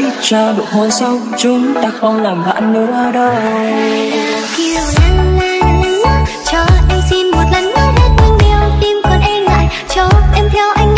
hãy trao đổi hôn sau chúng ta không làm bạn nữa đâu. Kiều cho anh xin một lần nói hết những điều tim còn e ngại cho em theo anh